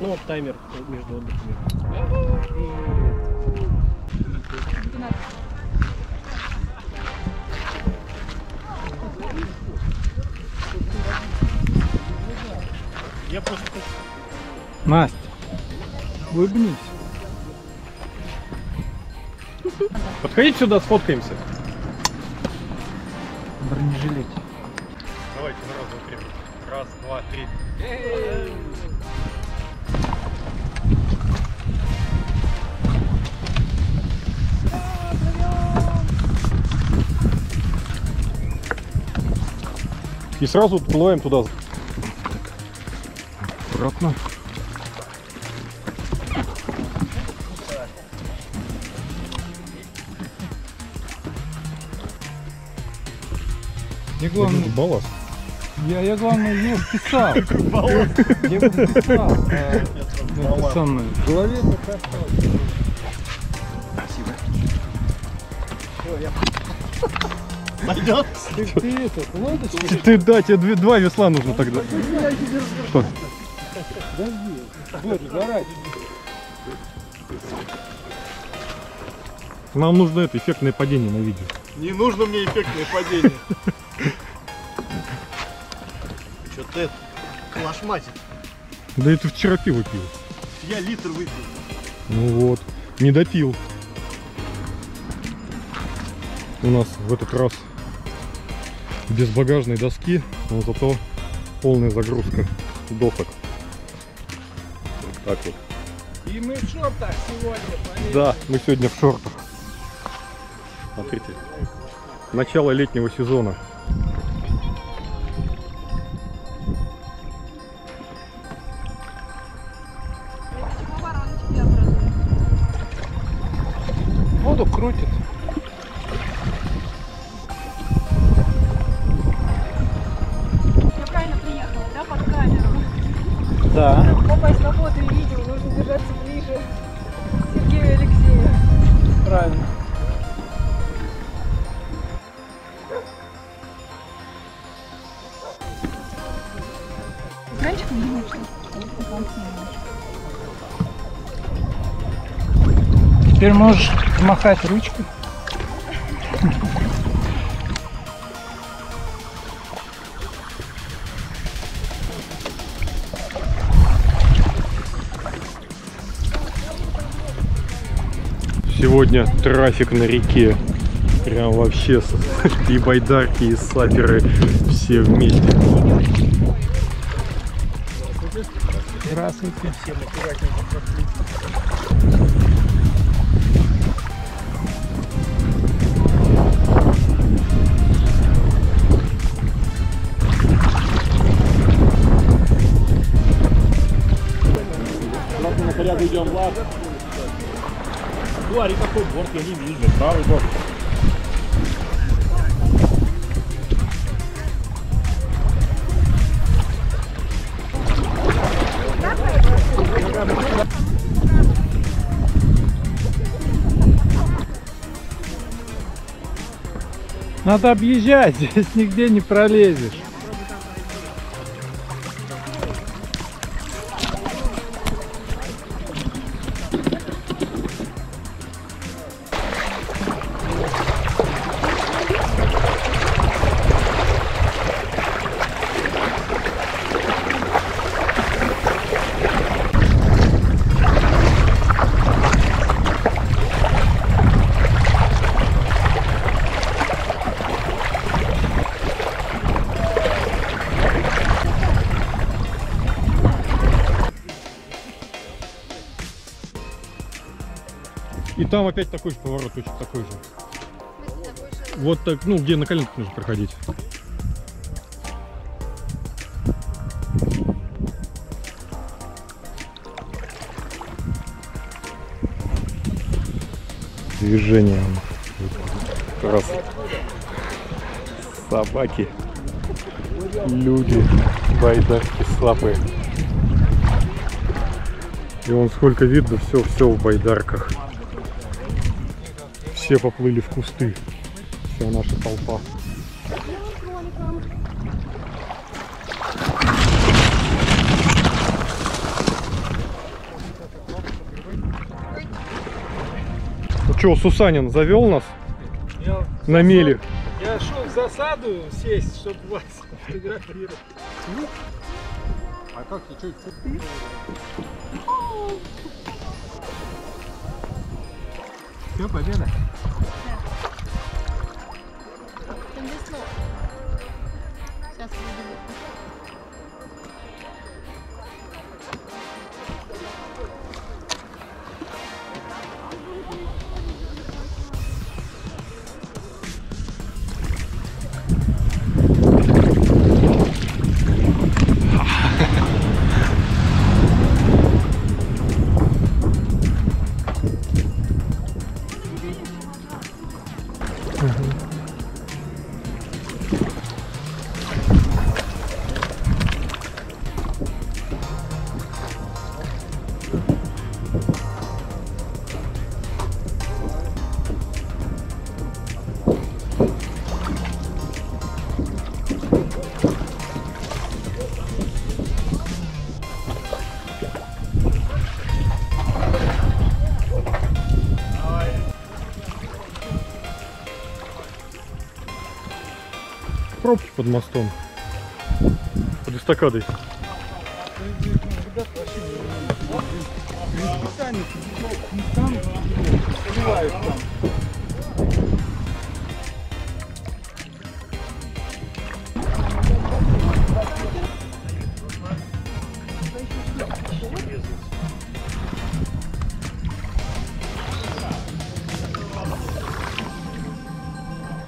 Ну вот таймер между отдыхами. Я просто Настя, улыбнись. Подходите сюда, сфоткаемся. Бронежилет. Давайте сразу укрепим. Раз, два, три. И сразу отплываем туда. Аккуратно. Я главное, Балласт. я, я главное не вписал. Я бы вписал. это самое. В голове так осталось. Пойдет? Ты, ты? Ты, да, тебе две- два весла нужно тогда. Что? Подожди. Нам нужно это эффектное падение на видео. Не нужно мне эффектное падение. Что ты это? Клашматик. Да это вчера пиво пил. Я литр выпил. Ну вот, не допил. У нас в этот раз без багажной доски, но зато полная загрузка досок. Вот так вот. И мы в шортах сегодня. поверь. Да, мы сегодня в шортах. Смотрите. Начало летнего сезона. Теперь можешь махать ручкой. Сегодня трафик на реке. Прям вообще и байдарки, и саперы все вместе. Здравствуйте. на идем, Влад. Говори, какой борт, я не вижу. Правый борт. Надо объезжать, здесь нигде не пролезешь. И там опять такой же поворот, точно такой же. Вот так, ну, где на коленках нужно проходить. Движение. Раз собаки, люди, байдарки, слапы. И вон сколько видно, все, все в байдарках все поплыли в кусты. Вся наша толпа. Ну что, Сусанин завел нас я на мели? Я шел в засаду сесть, чтобы вас фотографировать. А как ты что, все, победа. Сейчас выйду. Под мостом. Под эстакадой.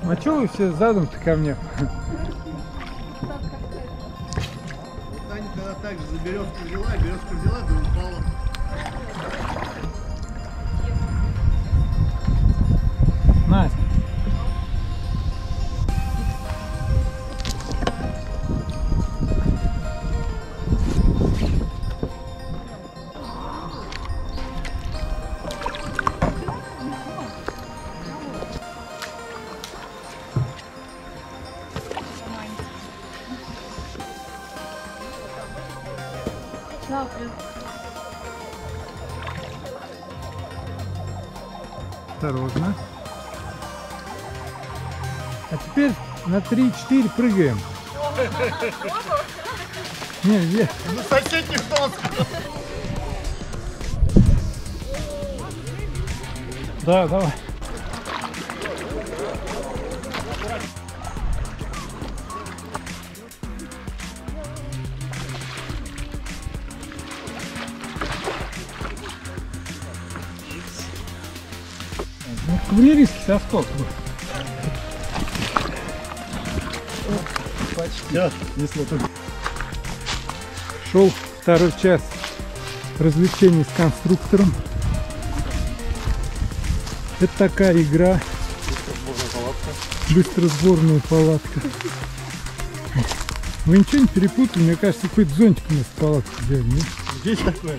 А что вы все задом-то ко мне? Так же за березку взяла, березку взяла, да упала. На 3-4 прыгаем. Не, вверх. На соседних досках. Да, давай. Ну, кавалерийский соскок. был. Я несло так. Шел второй час развлечений с конструктором. Это такая игра. Быстросборная палатка. Вы ничего не перепутали? Мне кажется, какой-то зонтик у нас взяли. нет? Здесь такое.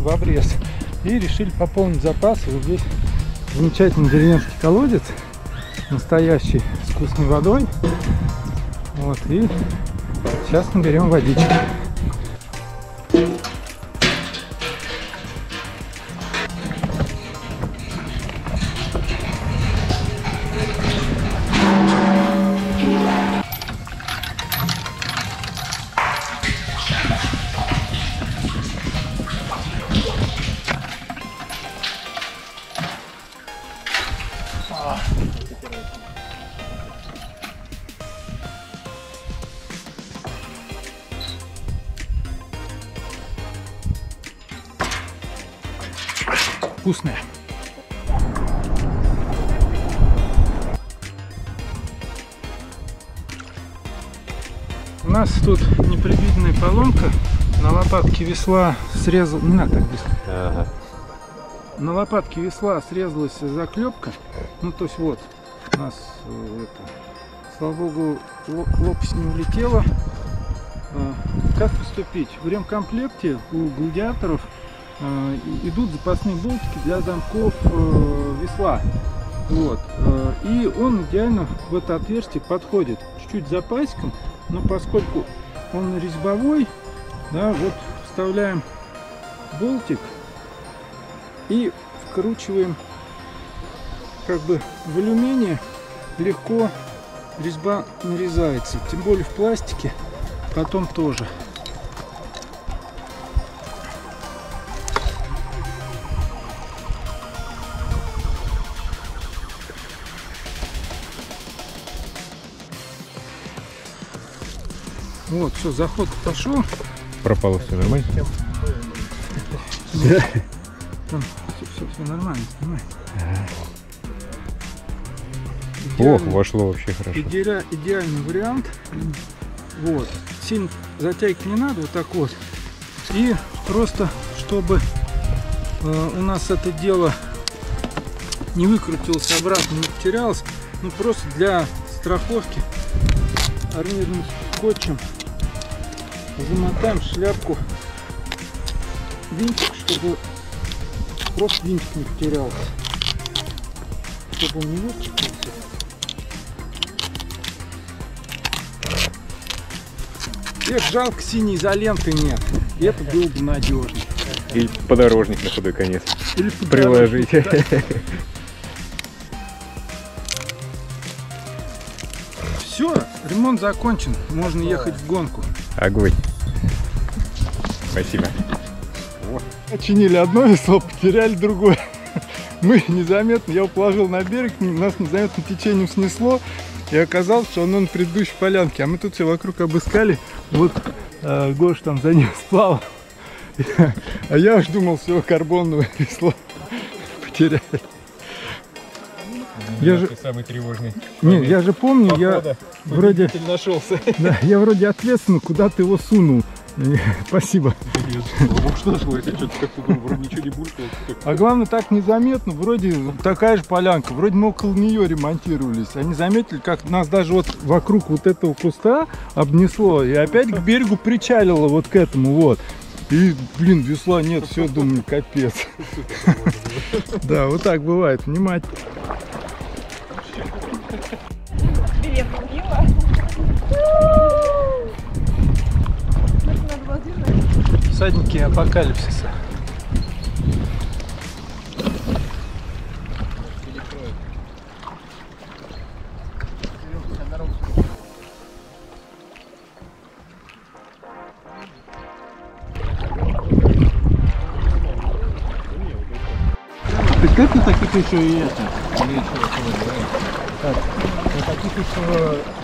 в обрез и решили пополнить запасы. Вот здесь замечательный деревенский колодец, настоящий, с вкусной водой. Вот, и сейчас наберем водички. Вкусная. У нас тут непредвиденная поломка. На лопатке весла срезал... Не надо так быстро. На лопатке весла срезалась заклепка. Ну, то есть вот, у нас э, это... Слава богу, ло- лопасть не улетела. А, Как поступить? В ремкомплекте у гладиаторов идут запасные болтики для замков э, весла. Вот. э, И он идеально в это отверстие подходит. Чуть-чуть запасиком, но поскольку он резьбовой, да, вот вставляем болтик и вкручиваем как бы в алюминии легко резьба нарезается. Тем более в пластике потом тоже. Вот, все, заход пошел. Пропало все нормально? Все, все, все нормально, снимай. Ох, Идеально- вошло вообще хорошо. идеа- идеальный вариант. Вот. Сильно затягивать не надо, вот так вот. И просто, чтобы э, у нас это дело не выкрутилось обратно, не потерялось, ну просто для страховки армирным скотчем замотаем шляпку винтик, чтобы просто винтик не потерялся. Чтобы он не выкрутился. Эх, жалко синей изоленты нет. Это было бы надежно. И подорожник на худой конец. Или Приложить. Все, ремонт закончен. Можно ехать в гонку. Огонь. Спасибо. Починили одно весло, потеряли другое. Мы незаметно, я положил на берег, нас незаметно течением снесло, и оказалось, что оно на предыдущей полянке. А мы тут все вокруг обыскали, вот э, Гош там за ним сплавал. А я уж думал, все, карбоновое весло потеряли. Я же, самый тревожный. не, я же помню, я вроде, нашелся. да, я вроде ответственно куда-то его сунул. Спасибо. А главное, так незаметно, вроде такая же полянка, вроде мы около нее ремонтировались. Они заметили, как нас даже вот вокруг вот этого куста обнесло, и опять к берегу причалило вот к этому вот. И, блин, весла нет, все, думаю, капец. Да, вот так бывает, внимать. Билет купила. Всадники апокалипсиса. Так это таких еще и это. Или еще да? Вот таких еще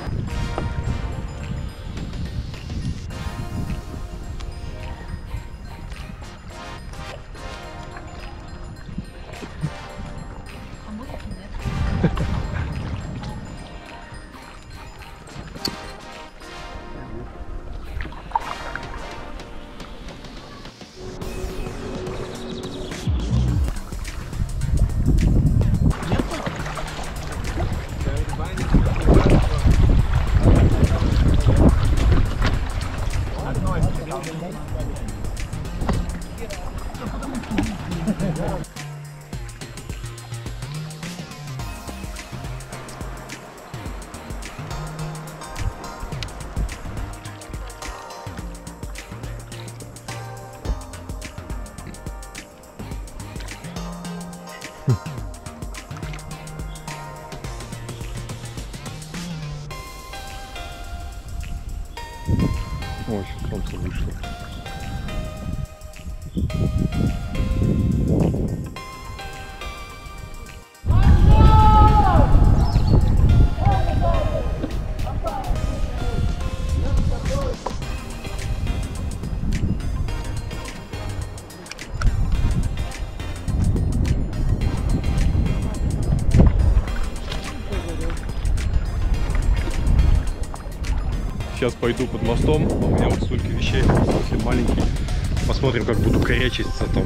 пойду под мостом, а у меня вот столько вещей, совсем маленький. Посмотрим, как буду корячиться там.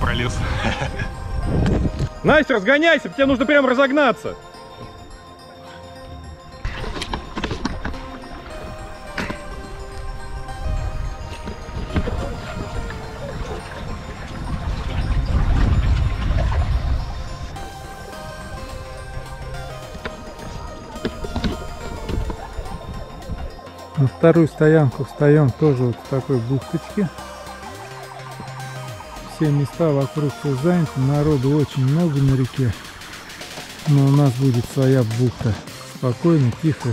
Пролез. Настя, разгоняйся, тебе нужно прям разогнаться. Вторую стоянку встаем тоже вот в такой бухточке. Все места вокруг все заняты, народу очень много на реке. Но у нас будет своя бухта. Спокойно, тихо.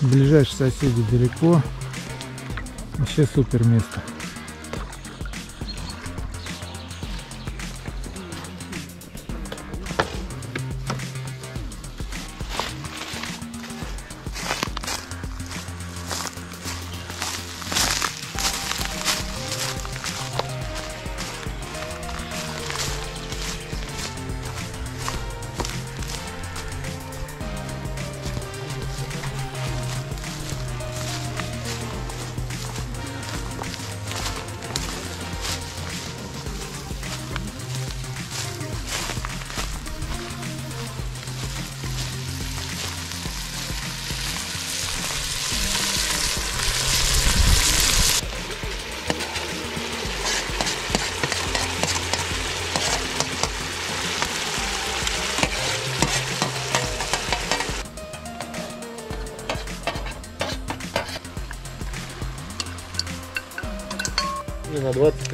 Ближайшие соседи далеко. Вообще супер место.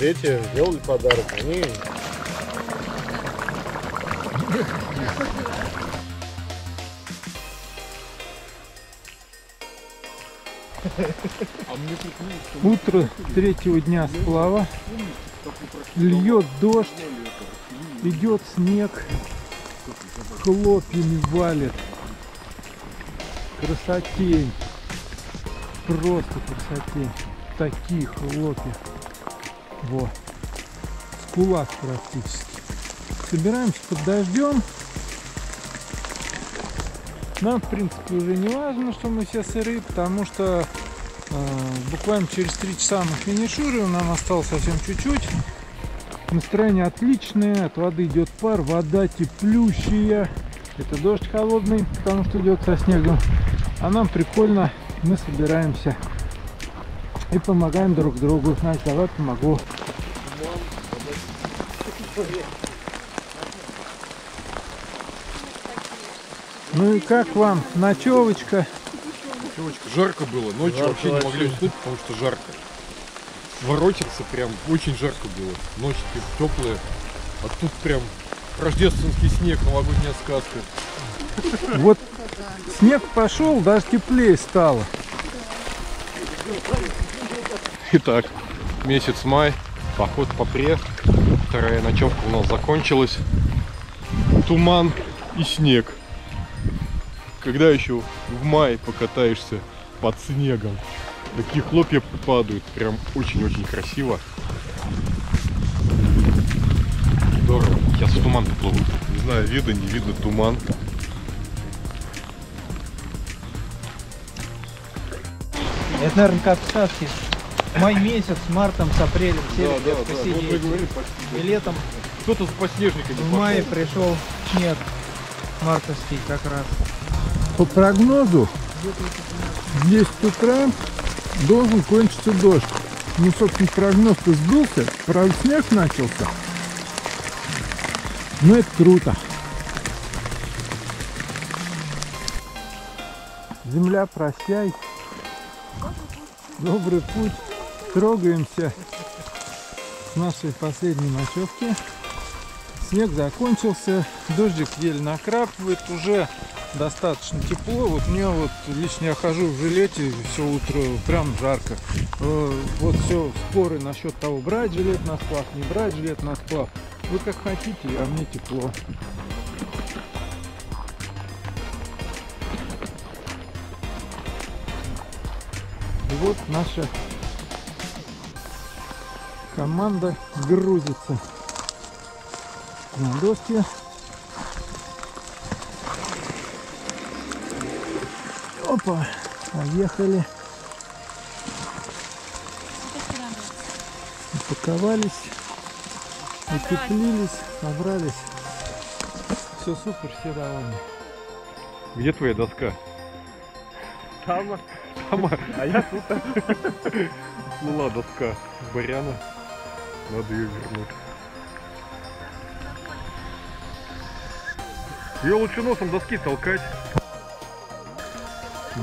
23 сделали подарок. Они Утро третьего дня сплава. Льет дождь, идет снег, хлопьями валит. Красотень. Просто красотень. Такие хлопья. Во. Кулак практически. Собираемся под дождем. Нам, в принципе, уже не важно, что мы все сырые, потому что э, буквально через три часа мы финишируем, нам осталось совсем чуть-чуть. Настроение отличное, от воды идет пар, вода теплющая. Это дождь холодный, потому что идет со снегом. А нам прикольно, мы собираемся и помогаем друг другу. Значит, давай помогу. Ну и как вам ночевочка? Девочка, жарко было, ночью Жарко вообще не могли уснуть, потому что жарко. Воротиться прям очень жарко было. Ночи теплые, а тут прям рождественский снег, новогодняя сказка. Вот снег пошел, даже теплее стало. Итак, месяц май, поход по пре, вторая ночевка у нас закончилась. Туман и снег. Когда еще в мае покатаешься под снегом? Такие хлопья падают, прям очень-очень красиво. Здорово. Сейчас в туман поплыву. Не знаю, видно, не видно туман. Это, наверное, как в сказке. Май месяц, с мартом, с апрелем, все Да, да, да. Вот вы говорили почти. И летом Кто-то с подснежниками в мае пришел снег мартовский как раз. По прогнозу в 10 утра должен кончиться дождь. Ну, собственно, прогноз-то сбылся, правда, снег начался. Ну, это круто. Земля, прощай. Добрый путь. Трогаемся с нашей последней ночевки. Снег закончился, дождик еле накрапывает, уже достаточно тепло. Вот мне вот лично я хожу в жилете все утро, прям жарко. Э, Вот все споры насчет того, брать жилет на сплав, не брать жилет на сплав. Вы как хотите, а мне тепло. И вот наша команда грузится на доски. Опа, поехали. Упаковались, утеплились, собрались. Все супер, все довольны. Где твоя доска? Там, Там а я тут. плыла доска Баряна. Надо ее вернуть. Ее лучше носом доски толкать.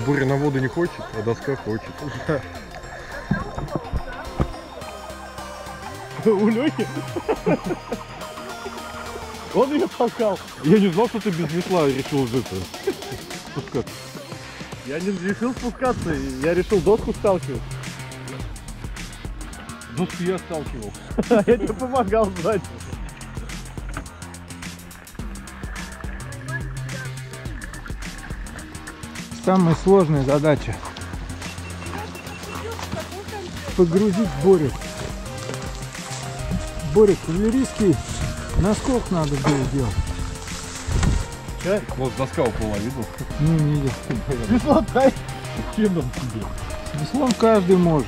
Буря на воду не хочет, а доска хочет. У Лехи. Он ее толкал. Я не знал, что ты без весла решил это спускаться. Я не решил спускаться, я решил доску сталкивать. Доску я сталкивал. Я тебе помогал сзади. Самая сложная задача погрузить Борю. Боря кавалерийский наскок надо было делать. Вот доска уплыла, видел? Не видел. Весло дай. Чем нам тебе? Веслом каждый может.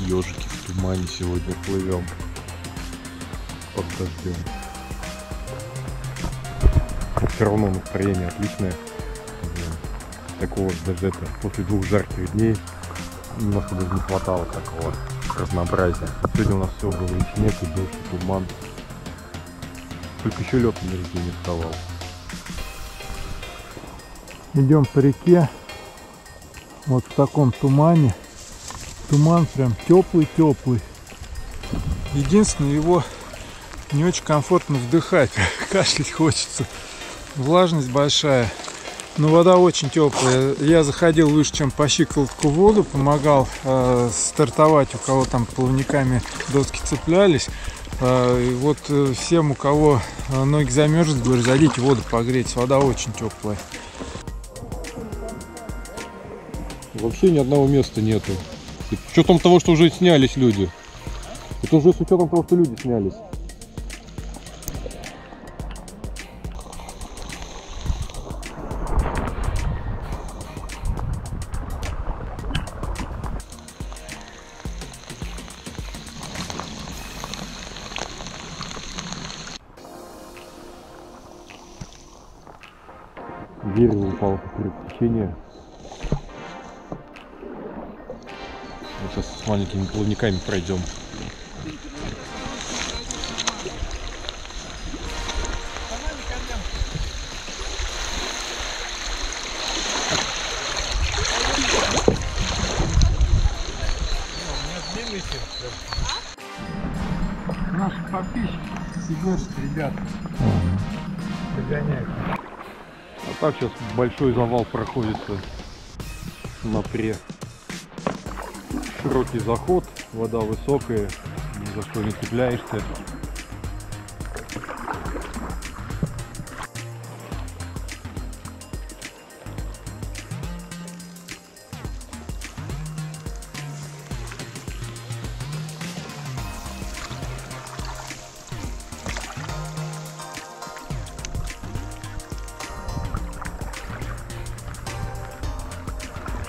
Ежики в тумане сегодня плывем под дождем. Все равно настроение отличное. Такого даже это после двух жарких дней немножко даже не хватало такого разнообразия. Сегодня у нас все было и снег, и дождь, и туман. Только еще лед на реке не вставал. Идем по реке. Вот в таком тумане. Туман прям теплый-теплый. Единственное, его не очень комфортно вдыхать. Кашлять хочется. Влажность большая. Но вода очень теплая. Я заходил выше, чем по щиколотку воду, помогал э, стартовать, у кого там плавниками доски цеплялись. Э, вот э, всем, у кого э, ноги замерзли, говорю, зайдите воду погреть. Вода очень теплая. Вообще ни одного места нету. С учетом того, что уже снялись люди. Это уже с учетом того, что люди снялись. Дерево упало поперек течения. Мы сейчас с маленькими плавниками пройдем. Наши подписчики, сибирские ребята, догоняют. Так сейчас большой завал проходится на пре. Широкий заход, вода высокая, ни за что не цепляешься.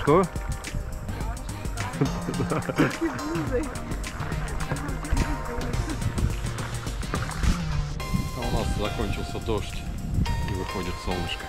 Что? А у нас закончился дождь и выходит солнышко.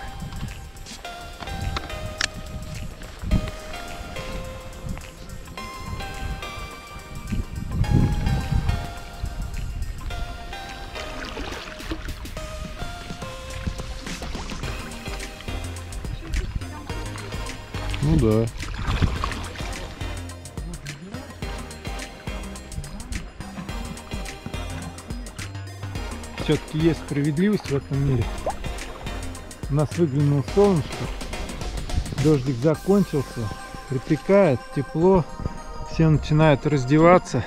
Все-таки есть справедливость в этом мире. У нас выглянуло солнышко, дождик закончился, припекает, тепло, все начинают раздеваться.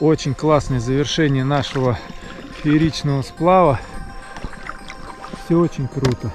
Очень классное завершение нашего фееричного сплава. Все очень круто.